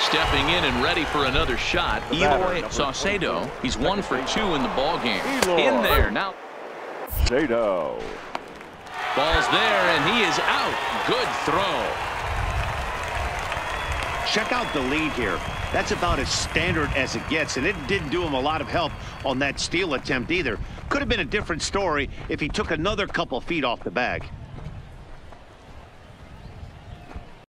Stepping in and ready for another shot, Eloy Saucedo. He's one for two in the ball game. In there now. Saucedo. Ball's there, and he is out. Good throw. Check out the lead here. That's about as standard as it gets, and it didn't do him a lot of help on that steal attempt either. Could have been a different story if he took another couple feet off the bag.